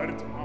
Bart.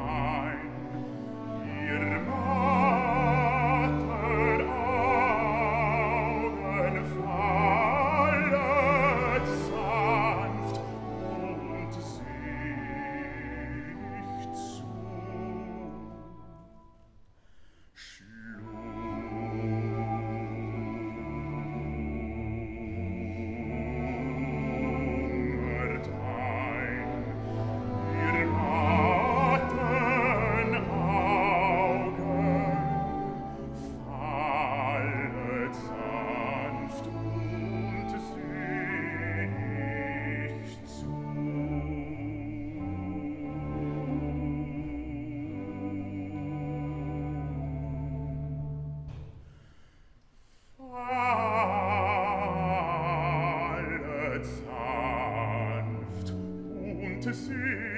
to see.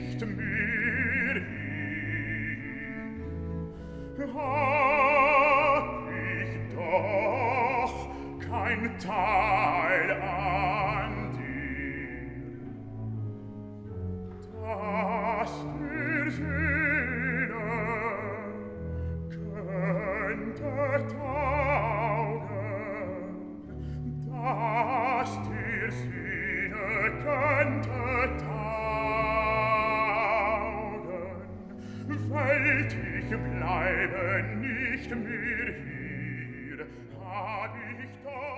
nicht mehr hin. Hab ich doch kein Tag bleibe nicht mehr hier, hab ich doch